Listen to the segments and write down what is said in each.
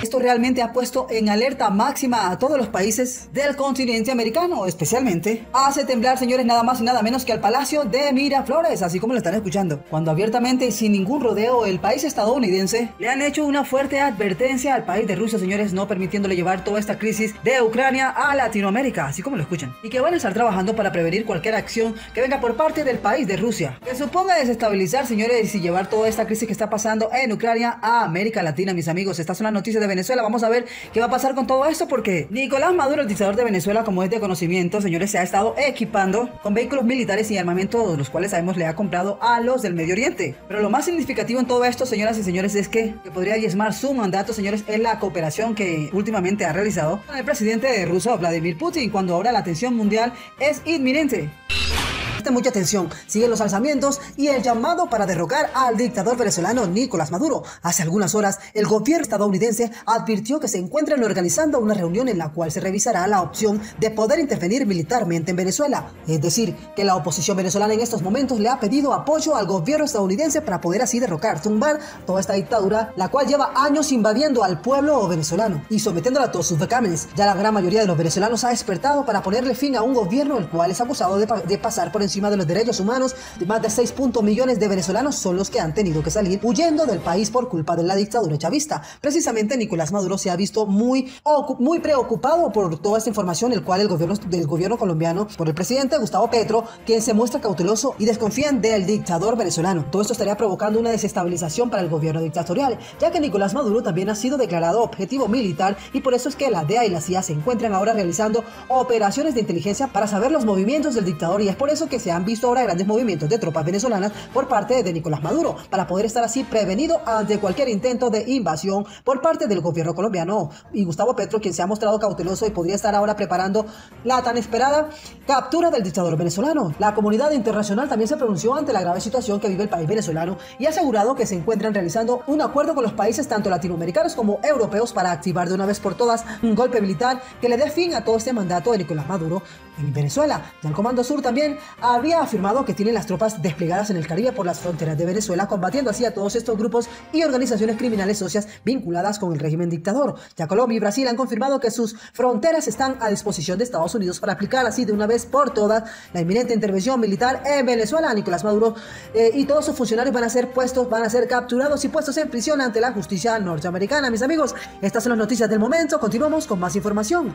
Esto realmente ha puesto en alerta máxima a todos los países del continente americano, especialmente hace temblar, señores, nada más y nada menos que al Palacio de Miraflores, así como lo están escuchando, cuando abiertamente y sin ningún rodeo el país estadounidense le han hecho una fuerte advertencia al país de Rusia, señores, no permitiéndole llevar toda esta crisis de Ucrania a Latinoamérica, así como lo escuchan, y que van a estar trabajando para prevenir cualquier acción que venga por parte del país de Rusia, que suponga desestabilizar, señores, y llevar toda esta crisis que está pasando en Ucrania a América Latina, mis amigos. Estas son las noticias de Venezuela. Vamos a ver qué va a pasar con todo esto porque Nicolás Maduro, el dictador de Venezuela, como es de conocimiento, señores, se ha estado equipando con vehículos militares y armamento, los cuales sabemos le ha comprado a los del Medio Oriente. Pero lo más significativo en todo esto, señoras y señores, es que, que podría diezmar su mandato, señores, es la cooperación que últimamente ha realizado con el presidente de Rusia, Vladimir Putin, cuando ahora la atención mundial es inminente mucha atención. Siguen los alzamientos y el llamado para derrocar al dictador venezolano Nicolás Maduro. Hace algunas horas, el gobierno estadounidense advirtió que se encuentran organizando una reunión en la cual se revisará la opción de poder intervenir militarmente en Venezuela. Es decir, que la oposición venezolana en estos momentos le ha pedido apoyo al gobierno estadounidense para poder así derrocar, tumbar toda esta dictadura, la cual lleva años invadiendo al pueblo venezolano y sometiéndola a todos sus becámenes. Ya la gran mayoría de los venezolanos ha despertado para ponerle fin a un gobierno el cual es acusado de, de pasar por encima de los derechos humanos, más de 6 millones de venezolanos son los que han tenido que salir huyendo del país por culpa de la dictadura chavista. Precisamente Nicolás Maduro se ha visto muy, muy preocupado por toda esta información, el cual el gobierno del gobierno colombiano, por el presidente Gustavo Petro, quien se muestra cauteloso y desconfían del dictador venezolano. Todo esto estaría provocando una desestabilización para el gobierno dictatorial, ya que Nicolás Maduro también ha sido declarado objetivo militar y por eso es que la DEA y la CIA se encuentran ahora realizando operaciones de inteligencia para saber los movimientos del dictador y es por eso que se se han visto ahora grandes movimientos de tropas venezolanas por parte de Nicolás Maduro, para poder estar así prevenido ante cualquier intento de invasión por parte del gobierno colombiano. Y Gustavo Petro, quien se ha mostrado cauteloso y podría estar ahora preparando la tan esperada captura del dictador venezolano. La comunidad internacional también se pronunció ante la grave situación que vive el país venezolano y ha asegurado que se encuentran realizando un acuerdo con los países tanto latinoamericanos como europeos para activar de una vez por todas un golpe militar que le dé fin a todo este mandato de Nicolás Maduro en Venezuela. Y el Comando Sur también ha había afirmado que tiene las tropas desplegadas en el Caribe por las fronteras de Venezuela, combatiendo así a todos estos grupos y organizaciones criminales socias vinculadas con el régimen dictador. Ya Colombia y Brasil han confirmado que sus fronteras están a disposición de Estados Unidos para aplicar así de una vez por todas la inminente intervención militar en Venezuela. Nicolás Maduro eh, y todos sus funcionarios van a ser puestos, van a ser capturados y puestos en prisión ante la justicia norteamericana. Mis amigos, estas son las noticias del momento. Continuamos con más información.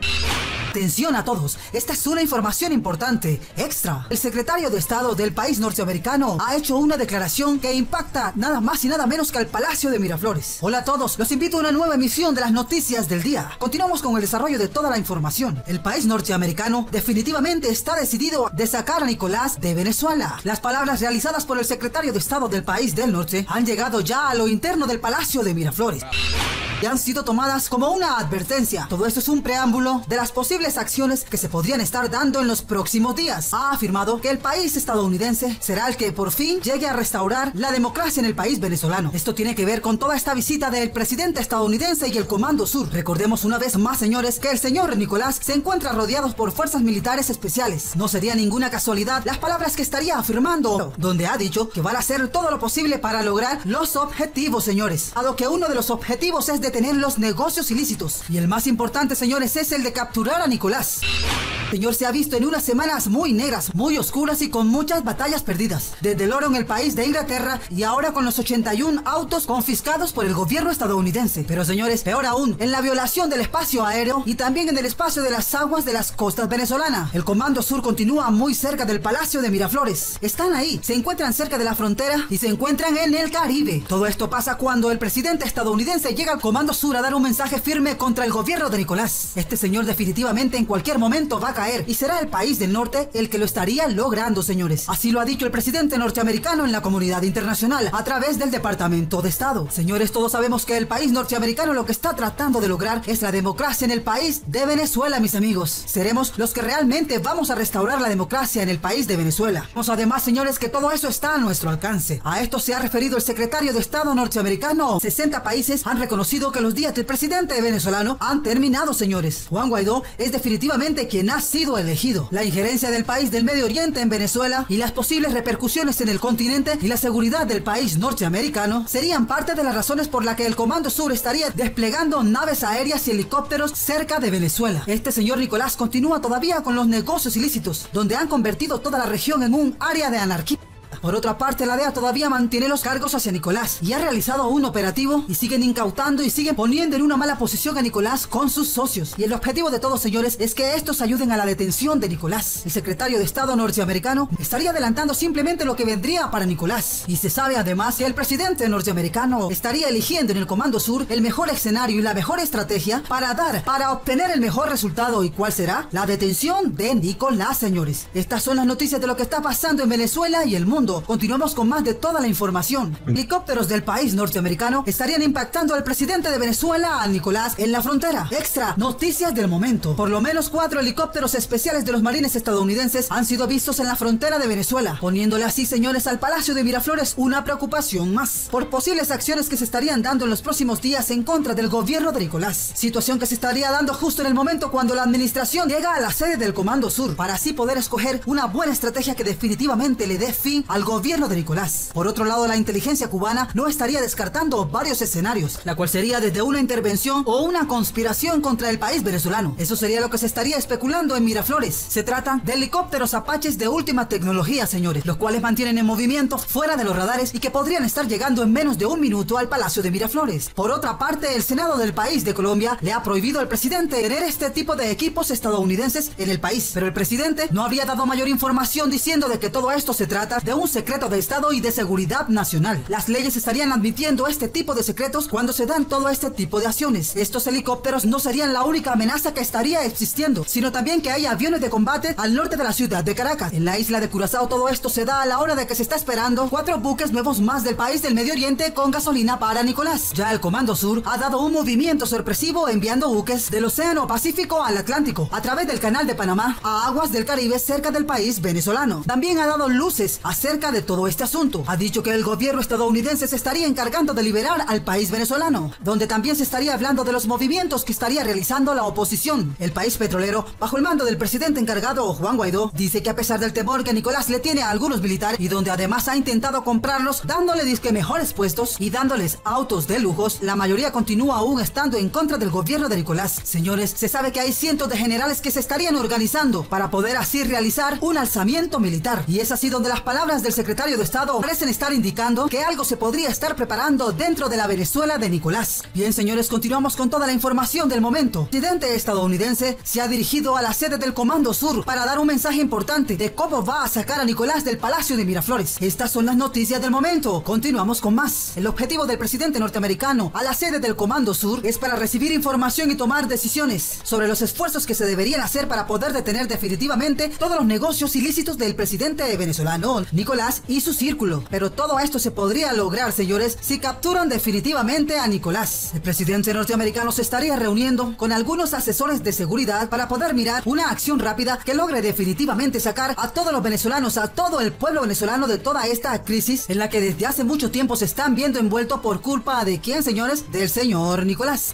Atención a todos, esta es una información importante, extra. El secretario de Estado del país norteamericano ha hecho una declaración que impacta nada más y nada menos que al Palacio de Miraflores. Hola a todos, los invito a una nueva emisión de las noticias del día. Continuamos con el desarrollo de toda la información. El país norteamericano definitivamente está decidido de sacar a Nicolás de Venezuela. Las palabras realizadas por el secretario de Estado del país del norte han llegado ya a lo interno del Palacio de Miraflores y han sido tomadas como una advertencia. Todo esto es un preámbulo de las posibles acciones que se podrían estar dando en los próximos días. Ha afirmado que el país estadounidense será el que por fin llegue a restaurar la democracia en el país venezolano. Esto tiene que ver con toda esta visita del presidente estadounidense y el Comando Sur. Recordemos una vez más, señores, que el señor Nicolás se encuentra rodeado por fuerzas militares especiales. No sería ninguna casualidad las palabras que estaría afirmando, donde ha dicho que van a hacer todo lo posible para lograr los objetivos, señores. Dado que uno de los objetivos es detener los negocios ilícitos. Y el más importante, señores, es el de capturar a Nicolás. Señor se ha visto en unas semanas muy negras, muy oscuras y con muchas batallas perdidas. Desde el oro en el país de Inglaterra y ahora con los 81 autos confiscados por el gobierno estadounidense. Pero señores, peor aún, en la violación del espacio aéreo y también en el espacio de las aguas de las costas venezolanas. El Comando Sur continúa muy cerca del Palacio de Miraflores. Están ahí, se encuentran cerca de la frontera y se encuentran en el Caribe. Todo esto pasa cuando el presidente estadounidense llega al Comando Sur a dar un mensaje firme contra el gobierno de Nicolás. Este señor definitivamente en cualquier momento va a caer y será el país del norte el que lo estaría logrando señores. Así lo ha dicho el presidente norteamericano en la comunidad internacional a través del Departamento de Estado. Señores, todos sabemos que el país norteamericano lo que está tratando de lograr es la democracia en el país de Venezuela, mis amigos. Seremos los que realmente vamos a restaurar la democracia en el país de Venezuela. Además, señores, que todo eso está a nuestro alcance. A esto se ha referido el secretario de Estado norteamericano. 60 países han reconocido que los días del presidente venezolano han terminado, señores. Juan Guaidó es definitivamente quien ha sido elegido. La injerencia del país del Medio Oriente en Venezuela y las posibles repercusiones en el continente y la seguridad del país norteamericano serían parte de las razones por las que el Comando Sur estaría desplegando naves aéreas y helicópteros cerca de Venezuela. Este señor Nicolás continúa todavía con los negocios ilícitos, donde han convertido toda la región en un área de anarquía. Por otra parte, la DEA todavía mantiene los cargos hacia Nicolás y ha realizado un operativo y siguen incautando y siguen poniendo en una mala posición a Nicolás con sus socios. Y el objetivo de todos, señores, es que estos ayuden a la detención de Nicolás. El secretario de Estado norteamericano estaría adelantando simplemente lo que vendría para Nicolás. Y se sabe además que el presidente norteamericano estaría eligiendo en el Comando Sur el mejor escenario y la mejor estrategia para dar, para obtener el mejor resultado. ¿Y cuál será? La detención de Nicolás, señores. Estas son las noticias de lo que está pasando en Venezuela y el mundo. Continuamos con más de toda la información. Helicópteros del país norteamericano estarían impactando al presidente de Venezuela, Nicolás, en la frontera. Extra, noticias del momento. Por lo menos cuatro helicópteros especiales de los marines estadounidenses han sido vistos en la frontera de Venezuela, poniéndole así, señores, al Palacio de Miraflores una preocupación más por posibles acciones que se estarían dando en los próximos días en contra del gobierno de Nicolás. Situación que se estaría dando justo en el momento cuando la administración llega a la sede del Comando Sur, para así poder escoger una buena estrategia que definitivamente le dé fin al gobierno de Nicolás. Por otro lado, la inteligencia cubana no estaría descartando varios escenarios, la cual sería desde una intervención o una conspiración contra el país venezolano. Eso sería lo que se estaría especulando en Miraflores. Se trata de helicópteros apaches de última tecnología, señores, los cuales mantienen en movimiento fuera de los radares y que podrían estar llegando en menos de un minuto al Palacio de Miraflores. Por otra parte, el Senado del país de Colombia le ha prohibido al presidente tener este tipo de equipos estadounidenses en el país, pero el presidente no había dado mayor información diciendo de que todo esto se trata de un secreto de Estado y de seguridad nacional. Las leyes estarían admitiendo este tipo de secretos cuando se dan todo este tipo de acciones. Estos helicópteros no serían la única amenaza que estaría existiendo, sino también que hay aviones de combate al norte de la ciudad de Caracas. En la isla de Curazao todo esto se da a la hora de que se está esperando cuatro buques nuevos más del país del Medio Oriente con gasolina para Nicolás. Ya el Comando Sur ha dado un movimiento sorpresivo enviando buques del Océano Pacífico al Atlántico a través del Canal de Panamá a aguas del Caribe cerca del país venezolano. También ha dado luces acerca de todo este asunto. Ha dicho que el gobierno estadounidense se estaría encargando de liberar al país venezolano, donde también se estaría hablando de los movimientos que estaría realizando la oposición. El país petrolero, bajo el mando del presidente encargado Juan Guaidó, dice que a pesar del temor que Nicolás le tiene a algunos militares y donde además ha intentado comprarlos, dándole disque mejores puestos y dándoles autos de lujos, la mayoría continúa aún estando en contra del gobierno de Nicolás. Señores, se sabe que hay cientos de generales que se estarían organizando para poder así realizar un alzamiento militar. Y es así donde las palabras del secretario de Estado parecen estar indicando que algo se podría estar preparando dentro de la Venezuela de Nicolás. Bien, señores, continuamos con toda la información del momento. El presidente estadounidense se ha dirigido a la sede del Comando Sur para dar un mensaje importante de cómo va a sacar a Nicolás del Palacio de Miraflores. Estas son las noticias del momento. Continuamos con más. El objetivo del presidente norteamericano a la sede del Comando Sur es para recibir información y tomar decisiones sobre los esfuerzos que se deberían hacer para poder detener definitivamente todos los negocios ilícitos del presidente venezolano, Nicolás y su círculo. Pero todo esto se podría lograr, señores, si capturan definitivamente a Nicolás. El presidente norteamericano se estaría reuniendo con algunos asesores de seguridad para poder mirar una acción rápida que logre definitivamente sacar a todos los venezolanos, a todo el pueblo venezolano de toda esta crisis en la que desde hace mucho tiempo se están viendo envueltos por culpa de quién, señores, del señor Nicolás.